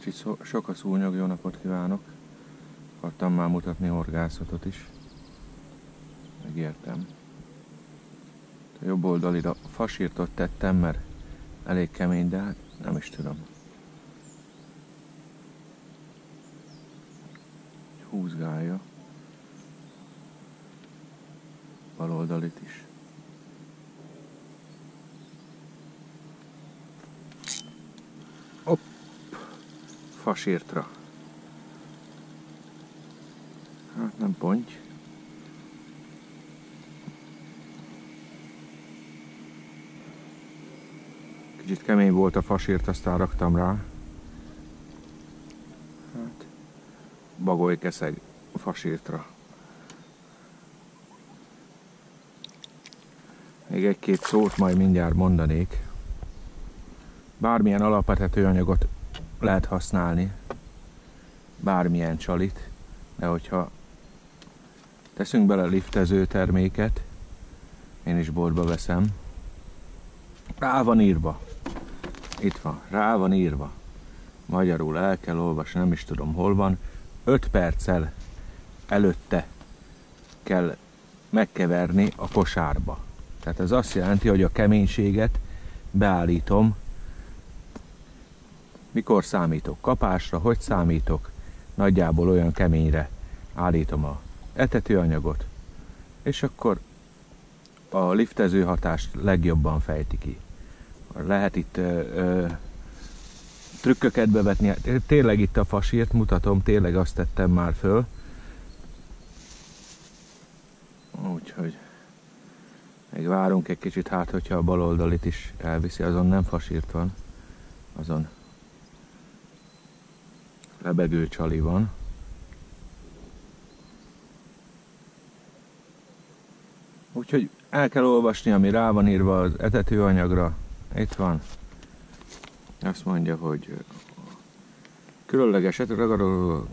Kicsit szó, sok a szúnyog, jó napot kívánok. Akartam már mutatni horgászatot is. Megértem. A jobb oldalira fasírtot tettem, mert elég kemény, de hát nem is tudom. Húzgálja. Bal oldalit is. Fasírtra. Hát nem ponty. Kicsit kemény volt a fasírt, aztán raktam rá. Hát, bagoly keszeg fasírtra. Még egy-két szót majd mindjárt mondanék. Bármilyen alapvetető anyagot lehet használni, bármilyen csalit, de hogyha teszünk bele liftező terméket, én is boltba veszem, rá van írva, itt van, rá van írva, magyarul el kell olvasni, nem is tudom hol van, 5 perccel előtte kell megkeverni a kosárba. Tehát ez azt jelenti, hogy a keménységet beállítom, mikor számítok kapásra, hogy számítok, nagyjából olyan keményre állítom a etetőanyagot, és akkor a liftező hatást legjobban fejti ki. Lehet itt ö, ö, trükköket bevetni, tényleg itt a fasírt mutatom, tényleg azt tettem már föl. Úgyhogy még várunk egy kicsit, hát hogyha a bal oldalit is elviszi, azon nem fasírt van, azon lebegő csali van. Úgyhogy el kell olvasni, ami rá van írva az etetőanyagra. Itt van. Azt mondja, hogy különleges ragadozó,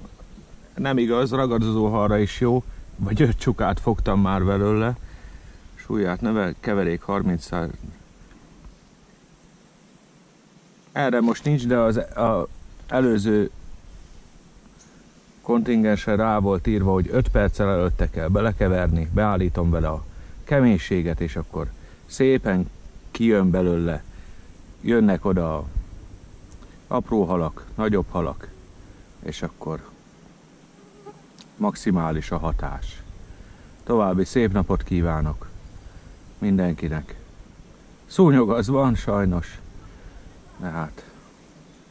nem igaz, ragadozó halra is jó, vagy öt csukát fogtam már belőle. Súlyát neve, keverék 30 Erre most nincs, de az a előző kontingensre rá volt írva, hogy 5 perccel előtte kell belekeverni, beállítom vele a keménységet, és akkor szépen kijön belőle, jönnek oda apró halak, nagyobb halak, és akkor maximális a hatás. További szép napot kívánok mindenkinek. Szúnyog az van sajnos, de hát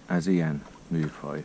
ez ilyen műfaj.